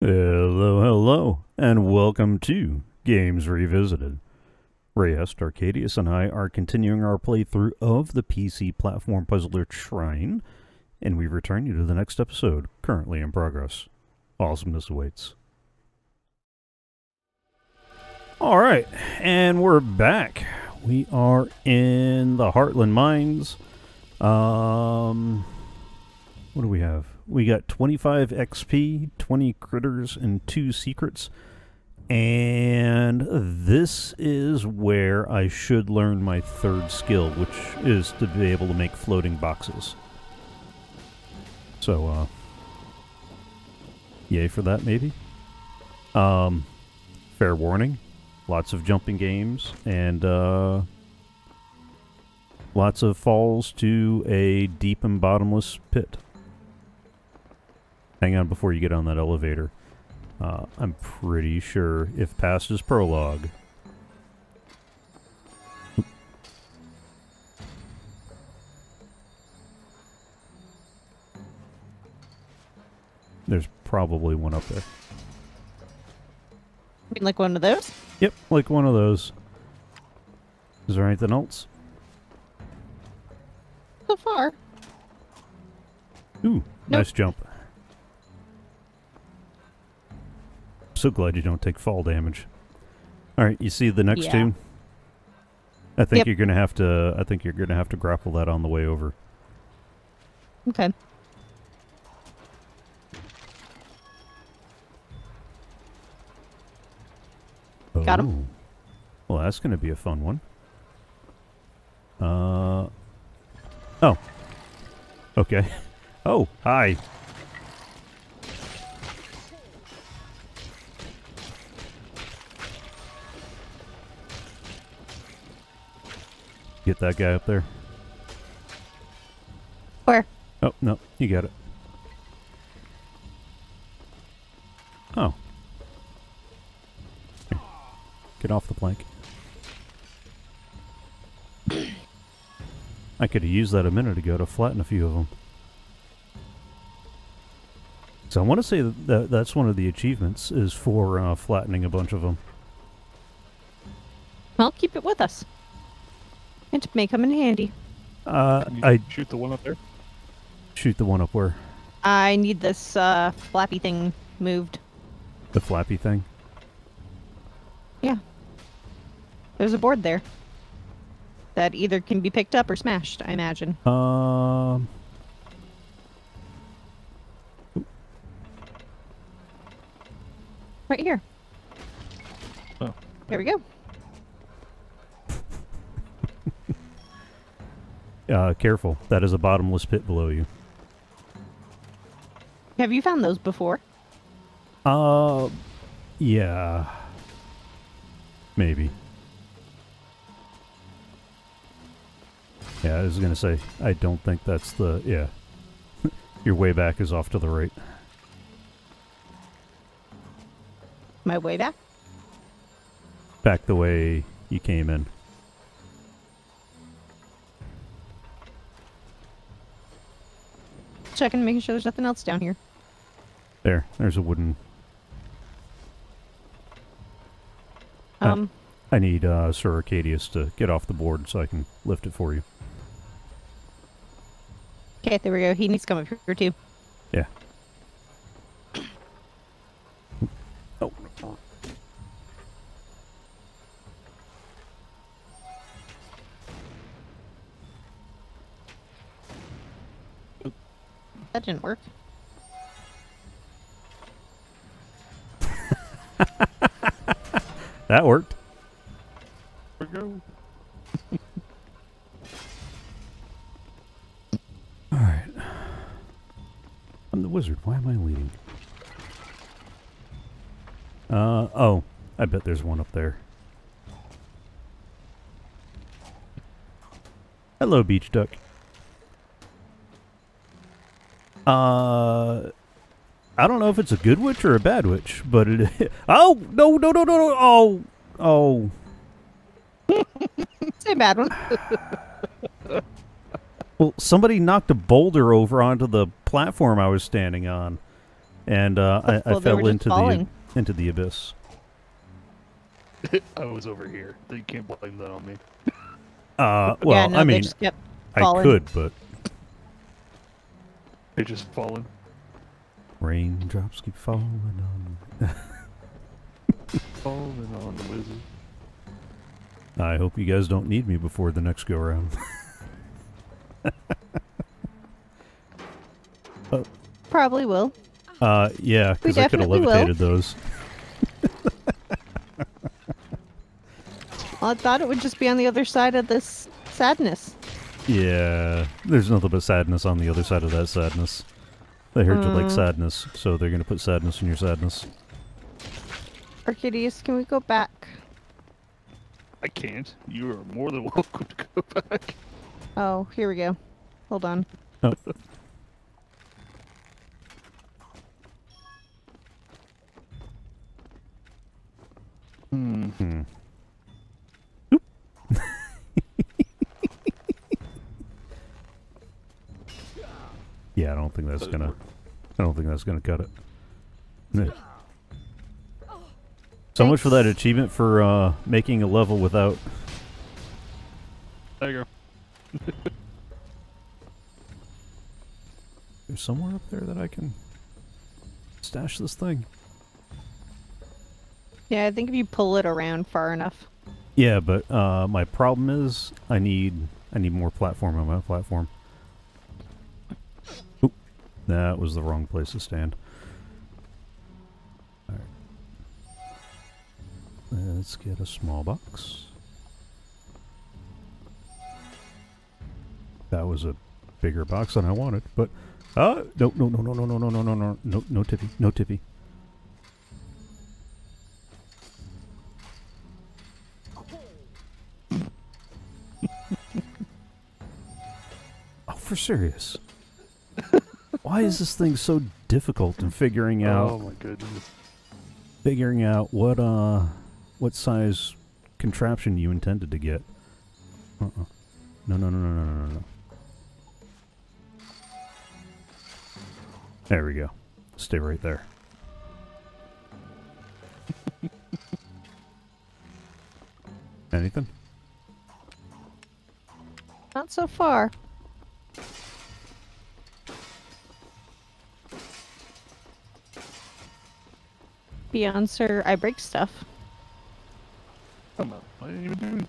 Hello, hello, and welcome to Games Revisited. Rayeste, Arcaidius, and I are continuing our playthrough of the PC platform puzzler Trine, and we return you to the next episode, currently in progress. Awesomeness awaits. All right, and we're back. We are in the Heartland Mines. Um, what do we have? We got 25 XP, 20 critters, and 2 secrets. And this is where I should learn my third skill, which is to be able to make floating boxes. So, uh, yay for that, maybe? Um, fair warning, lots of jumping games, and, uh, lots of falls to a deep and bottomless pit. Hang on before you get on that elevator. Uh, I'm pretty sure if past is prologue. There's probably one up there. I mean, like one of those? Yep, like one of those. Is there anything else? So far. Ooh, nice jump. So glad you don't take fall damage. All right, you see the next Yeah. two? I think Yep. you're gonna have to. I think you're gonna have to grapple that on the way over. Okay. Got 'em. Oh. Well, that's gonna be a fun one. Uh. Oh. Okay. Oh, hi. Get that guy up there. Where? Oh, no, you got it. Oh. Here. Get off the plank. I could have used that a minute ago to flatten a few of them. So I want to say that that that's one of the achievements is for uh, flattening a bunch of them. Well, keep it with us. It may come in handy. Uh, I shoot the one up there. shoot the one up where I need this uh, flappy thing moved. the flappy thing. Yeah. There's a board there. That either can be picked up or smashed, I imagine. Um, Right here. Oh. There we go. Uh, careful. That is a bottomless pit below you. Have you found those before? Uh, yeah. Maybe. Yeah, I was gonna say, I don't think that's the, yeah. Your way back is off to the right. My way back? Back the way you came in. Checking, making sure there's nothing else down here. There, there's a wooden, Uh, Um, I need, uh, Sir Arcaidius to get off the board so I can lift it for you. okay, there we go. He needs to come up here too. That worked. Alright. I'm the wizard. Why am I leading? Uh, oh. I bet there's one up there. Hello, beach duck. Uh, I don't know if it's a good witch or a bad witch, but it. oh no no no no no! Oh oh! Say a bad one. Well, somebody knocked a boulder over onto the platform I was standing on. and uh, I, I Well, they fell into falling. the into the abyss. I was over here. You can't blame that on me. Uh, well, yeah, no, I mean, just kept I could, but They just fallen. Raindrops keep falling on. Falling on the wizard. I hope you guys don't need me before the next go round. Probably will. Uh, yeah, We because I could have definitely will. those. Well, I thought it would just be on the other side of this sadness. Yeah, there's nothing but sadness on the other side of that sadness. They heard you like Mm. sadness, so they're gonna put sadness in your sadness. Arcaidius, can we go back? I can't. You are more than welcome to go back. Oh, here we go. Hold on. Oh. Hmm. Hmm. Yeah, I don't think that's gonna. I don't think that's gonna cut it. Yeah. So much for that achievement for uh, making a level without. There you go. There's somewhere up there that I can stash this thing. Yeah, I think if you pull it around far enough. Yeah, but uh, my problem is I need I need more platform on my platform. That was the wrong place to stand. All right, let's get a small box. That was a bigger box than I wanted, but uh no no no no no no no no no no no no tippy no tippy. Oh, for serious. Why is this thing so difficult in figuring out Oh my goodness. figuring out what uh what size contraption you intended to get? Uh-uh. No no no no no no no no. There we go. Stay right there. Anything? Not so far. Beyond Sir, I break stuff. I'm. I didn't even do anything.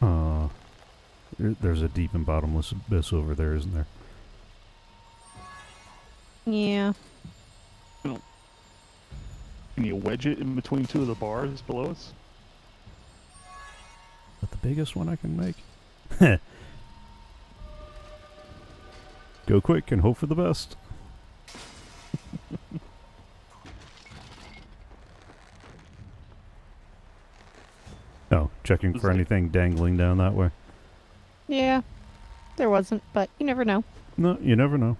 Uh, there's a deep and bottomless abyss over there, isn't there? Yeah. Can you wedge it in between two of the bars below us? But the biggest one I can make. Go quick and hope for the best. Oh, checking Was for it- anything dangling down that way. Yeah. There wasn't, but you never know. No, you never know.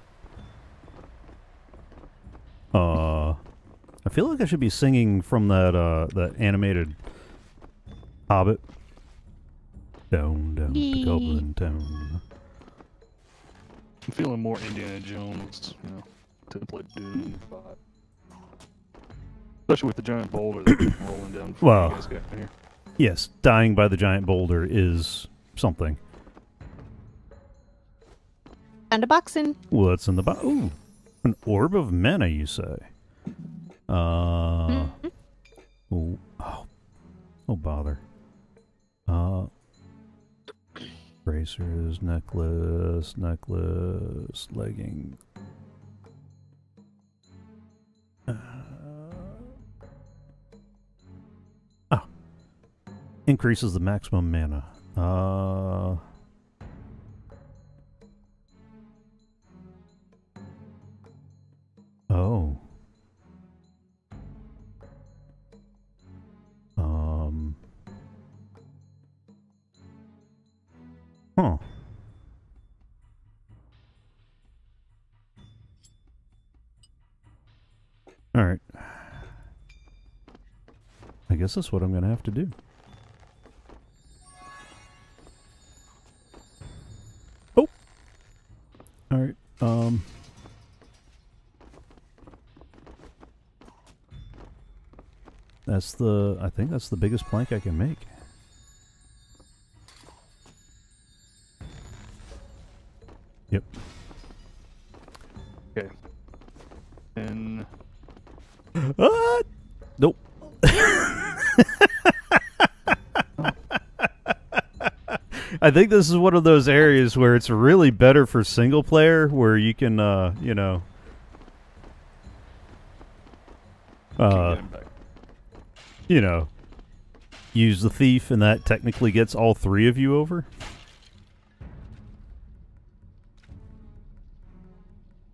Uh, I feel like I should be singing from that uh that animated Hobbit. Down, down to Yee. Goblin Town. I'm feeling more Indiana Jones, you know, template Doom vibe. Especially with the giant boulder that's rolling down. from Well. you guys got here. Yes, dying by the giant boulder is something. And a box in. What's in the box? Ooh, an orb of mana, you say? Uh, Mhm. oh, oh, oh, bother. Uh, bracers, necklace, necklace, legging. Increases the maximum mana. Uh. Oh. Um. Huh. All right. I guess that's what I'm going to have to do. Um, that's the, I think that's the biggest plank I can make. I think this is one of those areas where it's really better for single player, where you can, uh, you know, uh, get him back. you know, use the thief, and that technically gets all three of you over.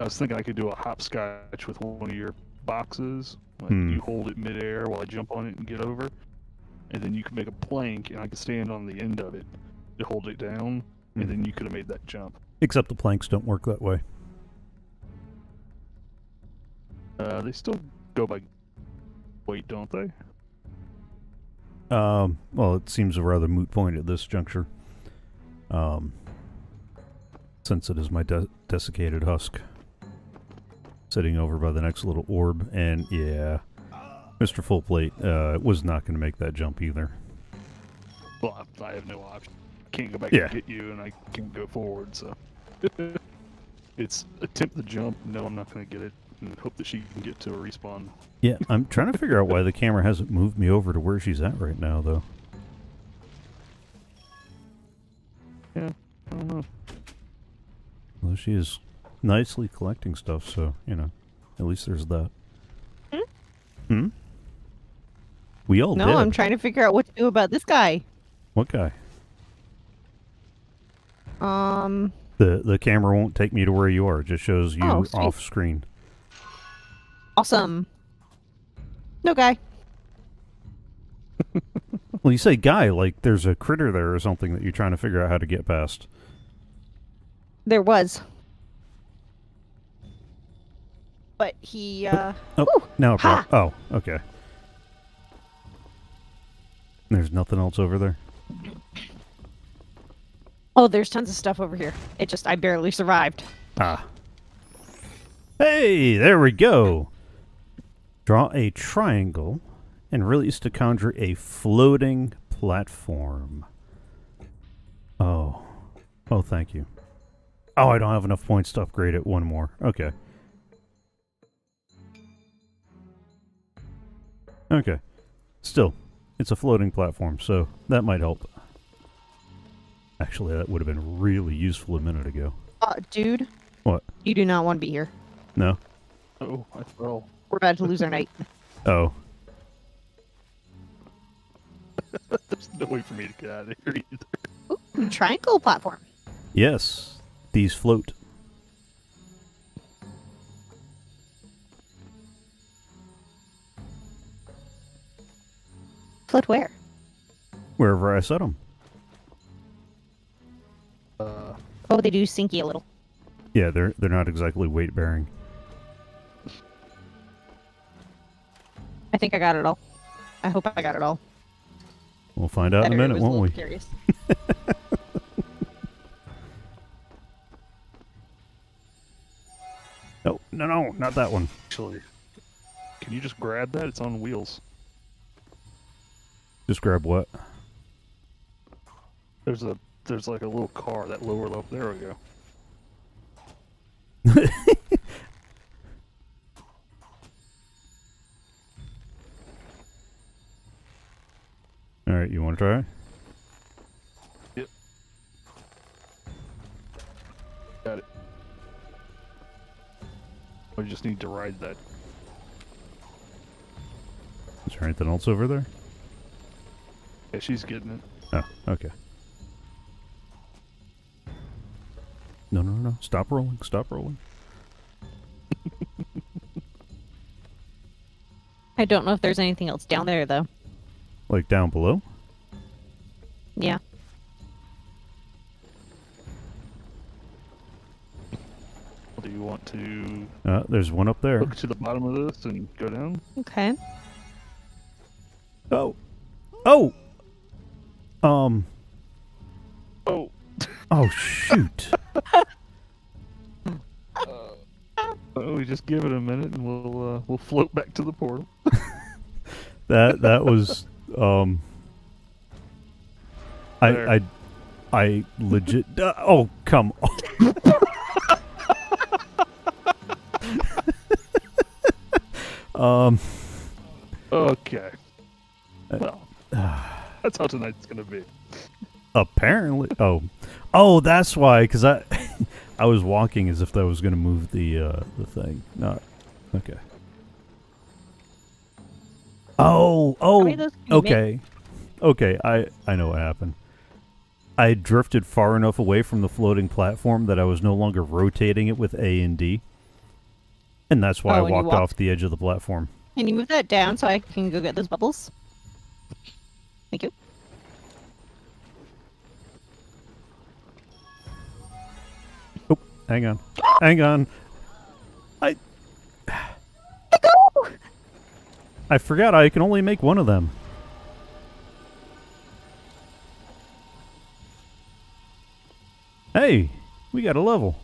I was thinking I could do a hopscotch with one of your boxes. Like Hmm. you hold it midair while I jump on it and get over, and then you can make a plank, and I can stand on the end of it to hold it down, Hmm. and then you could have made that jump. Except the planks don't work that way. Uh, they still go by weight, don't they? Um, well, it seems a rather moot point at this juncture. Um, since it is my de- desiccated husk sitting over by the next little orb, and yeah, Mr. Full Plate uh, was not going to make that jump either. Well, I, I have no option. I can't go back Yeah. and get you, and I can't go forward. So it's attempt the jump. No, I'm not going to get it, and hope that she can get to a respawn. Yeah, I'm trying to figure out why the camera hasn't moved me over to where she's at right now, though. Yeah, I don't know. Well, she is nicely collecting stuff, so you know, at least there's that. Hmm? Hmm. We all no, did. I'm trying to figure out what to do about this guy. What guy? Um, The the camera won't take me to where you are. It just shows you Oh, off screen. awesome. No guy. Well, you say guy like there's a critter there or something that you're trying to figure out how to get past. There was. But he, uh, Oh, now it Ha! brought- oh, okay. There's nothing else over there. Oh, there's tons of stuff over here. It just, I barely survived. Ah. Hey, there we go. Draw a triangle and release to conjure a floating platform. Oh. Oh, thank you. Oh, I don't have enough points to upgrade it one more. Okay. Okay. Still, it's a floating platform, so that might help. Actually, that would have been really useful a minute ago. Uh, dude. What? You do not want to be here. No? Oh, I fell. We're about to lose our night. Oh. There's no way for me to get out of here either. Ooh, triangle platform. Yes, these float. Float where? Wherever I set them. Uh, Oh, they do sinky a little. Yeah, they're they're not exactly weight bearing. I think I got it all. I hope I got it all. We'll find out in a That area minute, was won't we? little Curious. Oh no no, not that one. actually, can you just grab that? It's on wheels. Just grab what? There's a there's like a little car that lower level. There we go. All right, you want to try? Yep. Got it. I just need to ride that. Is there anything else over there? Yeah, she's getting it. Oh, okay. No! Stop rolling! Stop rolling! I don't know if there's anything else down there, though. Like down below? Yeah. Do you want to Uh, there's one up there. Look to the bottom of this and go down? Okay. Oh, oh. Um. Oh, Oh shoot! oh, we just give it a minute and we'll uh, we'll float back to the portal. that that was um. There. I I I legit. Uh, oh come on. um. Okay. Uh, Well, that's how tonight's gonna be. Apparently, oh, oh, that's why. Because I, I was walking as if that was going to move the uh, the thing. Not okay. Oh, oh, of those can you make? okay, okay. I I know what happened. I drifted far enough away from the floating platform that I was no longer rotating it with A and D, and that's why Oh, I walked walked- off the edge of the platform. Can you move that down so I can go get those bubbles? Thank you. Hang on, hang on. I I forgot I can only make one of them. Hey, we got a level.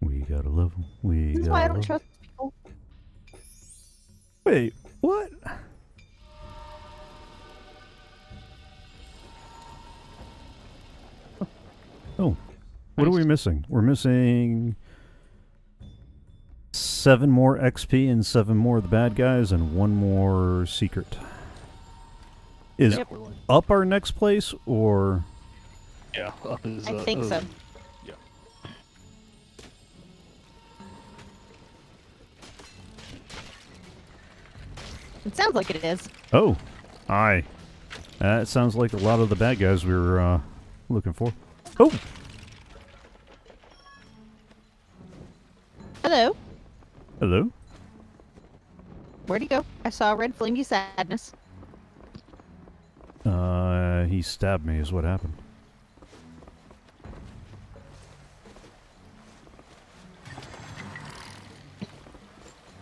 We got a level. We This is why I don't trust people. Wait, what? Oh, what are we missing? We're missing seven more XP and seven more of the bad guys and one more secret. Is Yeah, up our next place or yeah, up is. I uh, think so. uh, Yeah. It sounds like it is. oh, aye. That sounds like a lot of the bad guys we were uh, looking for. Oh, hello. Where'd he go? I saw a red flamey sadness. Uh, he stabbed me. Is what happened.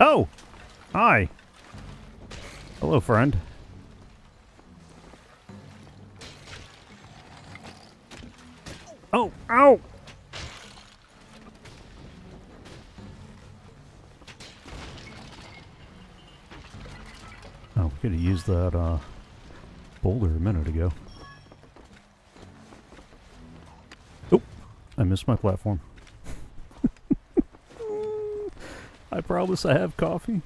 Oh, hi. Hello, friend. Could have used that uh, boulder a minute ago. Oh, I missed my platform. I promise I have coffee.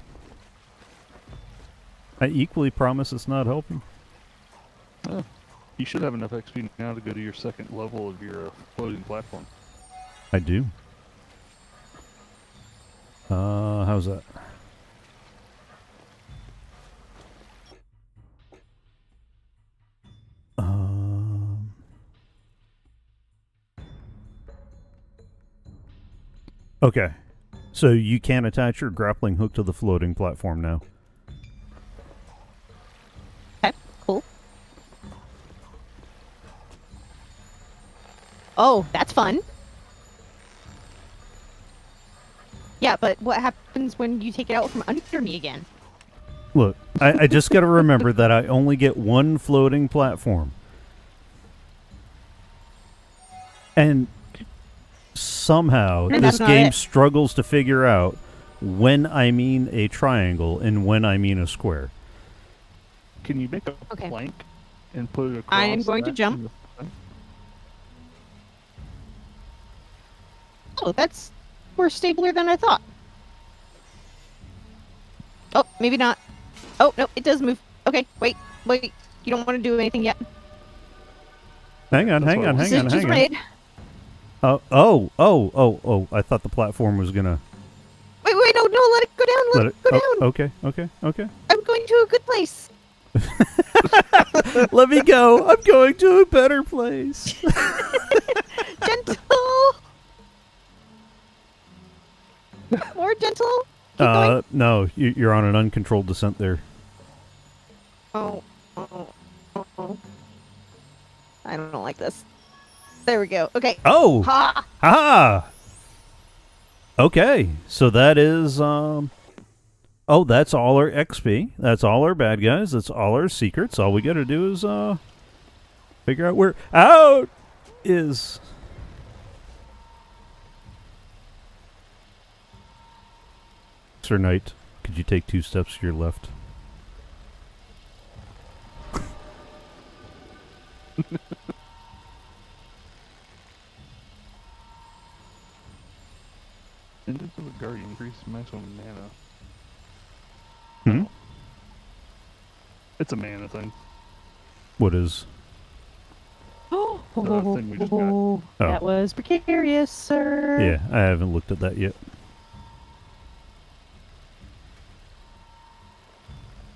I equally promise it's not helping. You should have enough XP now to go to your second level of your uh, floating platform. I do. Uh, how's that? Okay. So you can attach your grappling hook to the floating platform now. Okay, cool. Oh, that's fun. Yeah, but what happens when you take it out from under me again? Look, I, I just got to remember that I only get one floating platform. And somehow And this game it. struggles to figure out when I mean a triangle and when I mean a square. Can you make a Okay. plank and put it across? I am going to jump. Oh, that's more stabler than I thought. Oh, maybe not. Oh, no, it does move. Okay, wait, wait. You don't want to do anything yet. Hang on, That's hang on, hang on, hang on. made. Oh, oh, oh, oh, oh! I thought the platform was gonna Wait, wait, no, no, let it go down. Let, let it go Oh, down. okay, okay, okay. I'm going to a good place. let me go. I'm going to a better place. Gentle. More gentle. Keep going. Uh, no, you, you're on an uncontrolled descent there. Oh, oh, oh, oh. I don't like this. There we go. Okay. Oh. Ha. Ha. Okay. So that is um Oh, that's all our XP. That's all our bad guys. That's all our secrets. All we got to do is uh figure out where out is Sir Knight, could you take two steps to your left? Engines of a Guardian increase maximum mana. Hmm? It's a mana thing. What is? Oh, thing we just got. that was precarious, sir. Yeah, I haven't looked at that yet.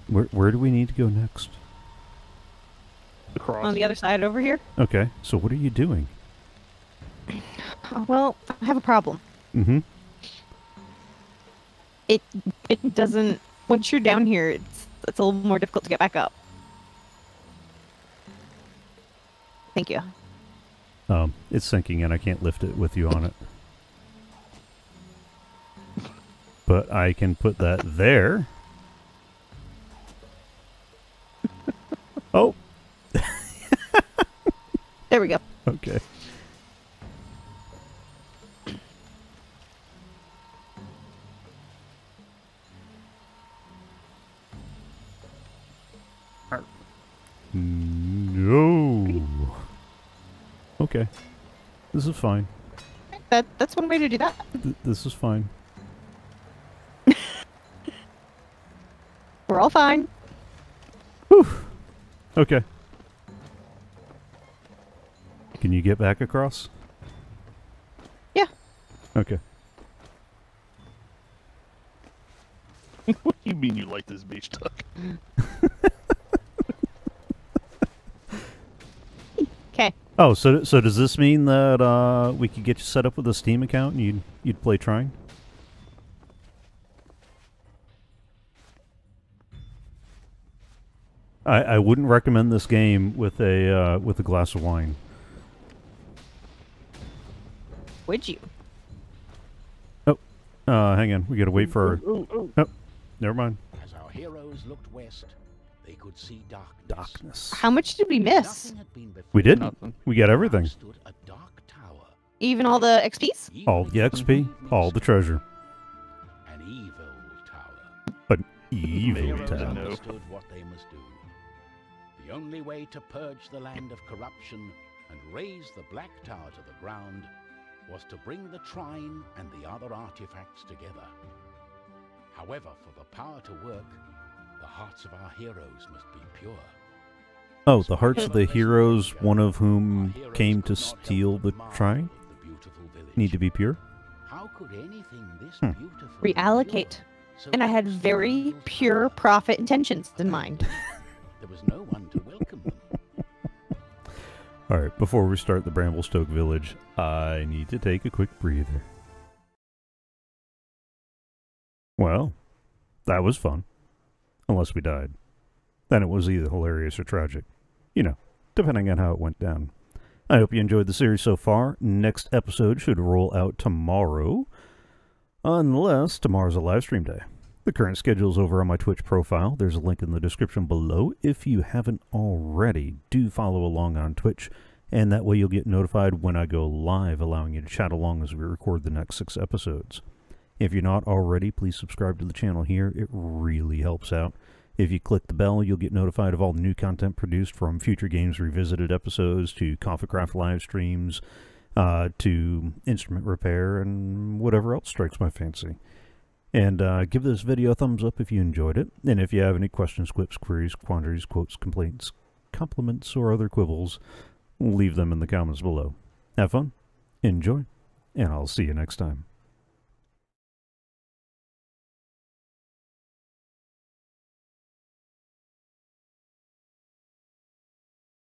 Where where do we need to go next? The cross. On the other side over here. Okay, so what are you doing? Oh, well, I have a problem. Mm-hmm. It it doesn't. Once you're down here, it's it's a little more difficult to get back up. Thank you. Um, it's sinking and I can't lift it with you on it. But I can put that there. oh, There we go. okay. No. Okay. This is fine. That that's one way to do that. Th- this is fine. We're all fine. Okay. Can you get back across? Yeah. Okay. what do you mean you like this beach duck? Okay. Oh, so so does this mean that uh, we could get you set up with a Steam account and you'd you'd play Trine? I I wouldn't recommend this game with a uh, with a glass of wine. Would you? Uh, hang on, we gotta wait for. Our, Oh, oh. never mind. As our heroes looked west, they could see darkness. Darkness. How much did we miss? Nothing had been before. We did. Nothing. We got everything. stood a dark tower. Even all the XPs? All the XP, all the treasure. An evil tower. But evil Heroes Heroes I town. know. understood what they must do. The only way to purge the land of corruption and raze the Black Tower to the ground was to bring the Trine and the other artifacts together. However, for the power to work, the hearts of our heroes must be pure. Oh, the hearts of the heroes, one of whom came to steal the Trine, need to be pure. How could anything this Hmm. beautiful Reallocate. And I had very pure profit intentions in mind. There was no one to welcome them. All right, before we start the Bramblestoke Village, I need to take a quick breather. Well, that was fun. Unless we died. Then it was either hilarious or tragic. You know, depending on how it went down. I hope you enjoyed the series so far. Next episode should roll out tomorrow. Unless tomorrow's a live stream day. The current schedule is over on my Twitch profile. There's a link in the description below. If you haven't already, do follow along on Twitch, and that way you'll get notified when I go live, allowing you to chat along as we record the next six episodes. If you're not already, please subscribe to the channel here. It really helps out. If you click the bell, you'll get notified of all the new content produced from Future Games Revisited episodes to CoffeeCraft live streams uh, to instrument repair and whatever else strikes my fancy. And uh, give this video a thumbs up if you enjoyed it. And if you have any questions, quips, queries, quandaries, quotes, complaints, compliments, or other quibbles, leave them in the comments below. Have fun, enjoy, and I'll see you next time.